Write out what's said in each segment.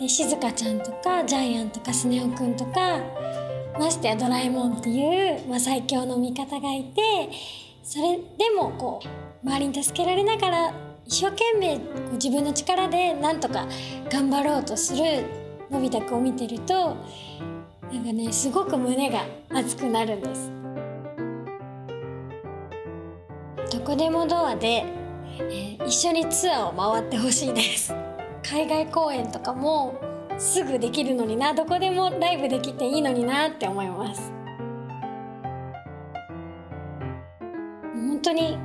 で静香ちゃんとかジャイアンとかスネ夫くんとかましてやドラえもんっていう、まあ、最強の味方がいてそれでもこう周りに助けられながら一生懸命こう自分の力でなんとか頑張ろうとするのび太くんを見てるとなんかねすごく胸が熱くなるんです。どこでもドアで、えー一緒にツアーを回ってほしいです。海外公演とかもすぐできるのになどこでもライブできていいのになって思います。本当に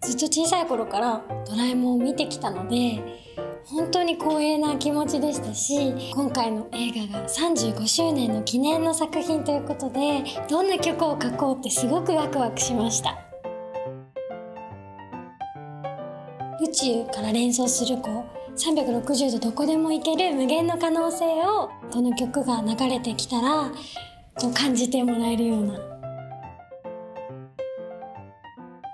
ずっと小さい頃からドラえもんを見てきたので本当に光栄な気持ちでしたし今回の映画が35周年の記念の作品ということでどんな曲を書こうってすごくワクワクしました。宇宙から連想するこう360度どこでも行ける無限の可能性をこの曲が流れてきたらこう感じてもらえるような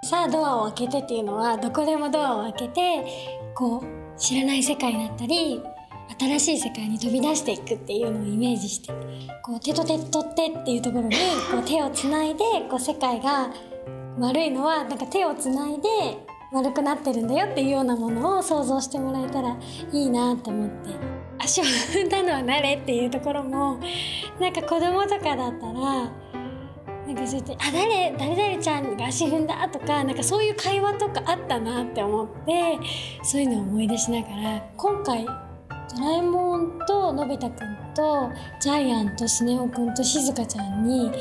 さあドアを開けてっていうのはどこでもドアを開けてこう知らない世界だったり新しい世界に飛び出していくっていうのをイメージしてこう手と手と手っていうところにこう手をつないでこう世界が悪いのはなんか手をつないで悪くなってるんだよっていうようなものを想像してもらえたらいいなと思って。足を踏んだのは誰っていうところもなんか子供とかだったらなんかそうやって「あ誰誰々ちゃんが足踏んだ」とかなんかそういう会話とかあったなって思ってそういうのを思い出しながら今回ドラえもんとのび太くんとジャイアンとスネ夫くんとしずかちゃんに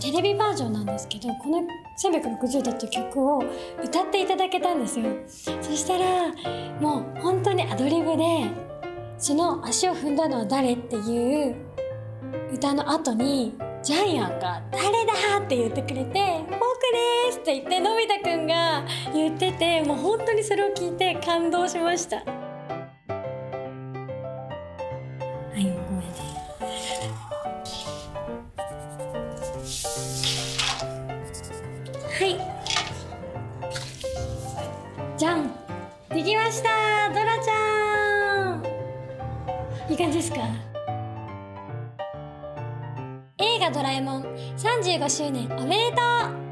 テレビバージョンなんですけどこの「360度」っていう曲を歌っていただけたんですよそしたらもう本当にアドリブでその足を踏んだのは誰っていう歌の後にジャイアンが「誰だ!」って言ってくれて「僕です!」って言ってのび太くんが言っててもう本当にそれを聞いて感動しましたはいごめんじゃん。できました。ドラちゃん。いい感じですか？映画ドラえもん。35周年おめでとう。